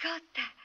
Scotta!